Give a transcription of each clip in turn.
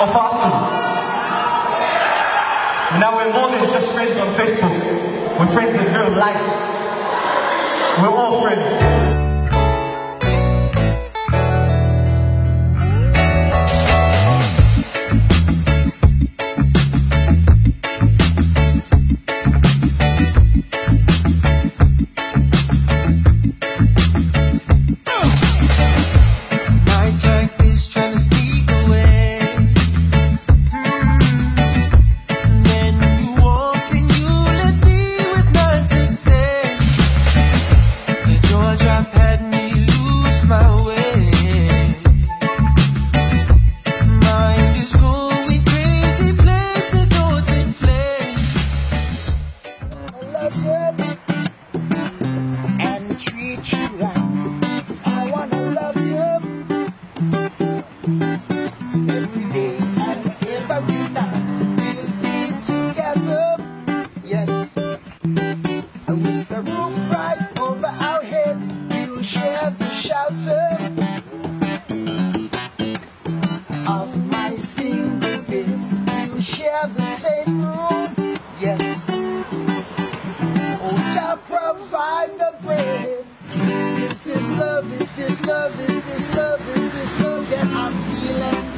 of. Now we're more than just friends on Facebook. We're friends in real life. We're all friends. Shelter of my single bed. We'll share the same room. Yes, oh, child, provide the bread. Is this love? Is this love? Is this love? Is this love that I'm feeling?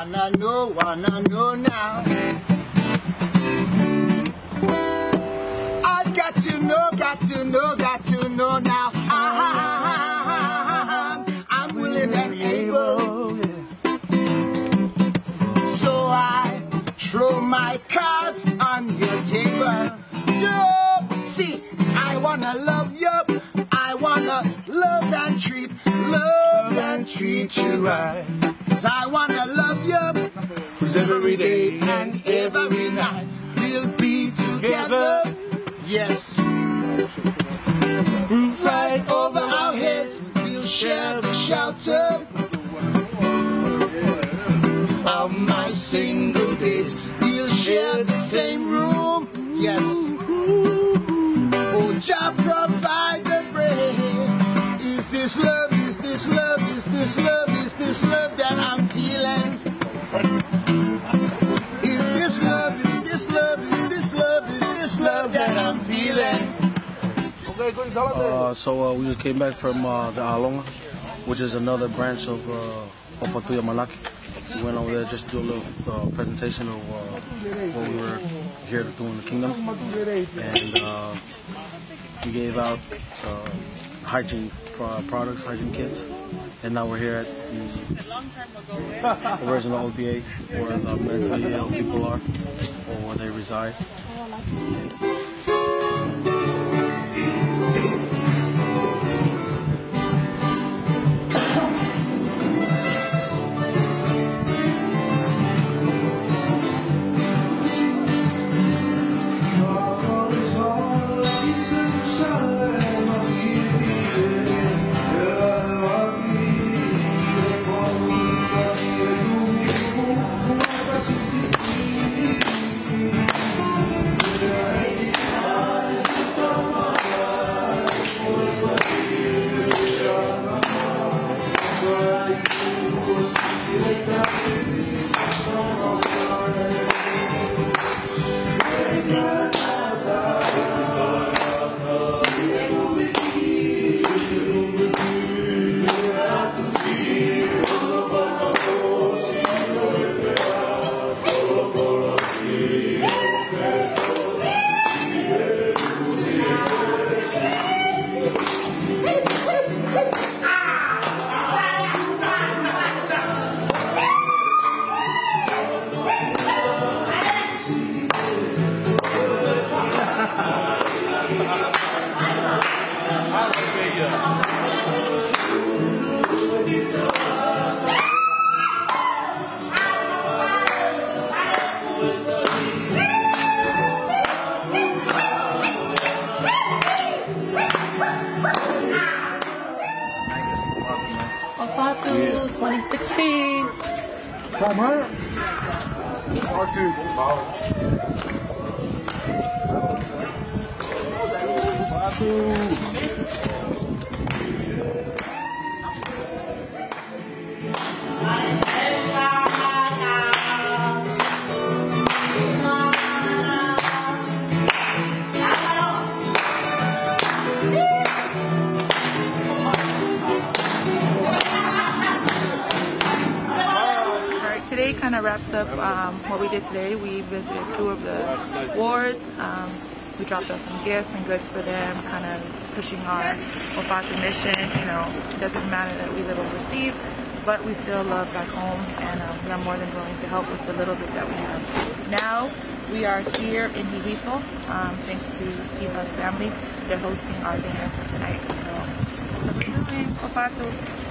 Wanna know, wanna know now. I've got to know, got to know, got to know now. I'm, I'm willing and able. So I throw my cards on your table. Yo, see, I wanna love you. I wanna love and treat, love and treat you right. Cause I wanna love you. We'll share the shelter of my single beds. We'll share the same room. Yes. Oh, Jah provide the bread. Is this love? Is this love? Is this love? Is this love that I'm feeling? Is this love? Is this love? Is this love? Is this love that I'm feeling? Uh, so uh, we just came back from uh, the Alonga, which is another branch of uh, of Malaki. We went over there just to do a little uh, presentation of uh, what we were here to do in the kingdom, and uh, we gave out uh, hygiene pro- products, hygiene kits, and now we're here at the original OPA, where the mentally ill people are, or where they reside. 2016. Come on. R2. R2. Kind of wraps up um, what we did today. We visited two of the wards. Um, we dropped off some gifts and goods for them, kind of pushing our Ofa Atu mission. You know, it doesn't matter that we live overseas, but we still love back home, and um, we are more than willing to help with the little bit that we have. Now, we are here in Hihito, um, thanks to Siva's family. They're hosting our dinner for tonight. So, what we're doing. Ofa Atu.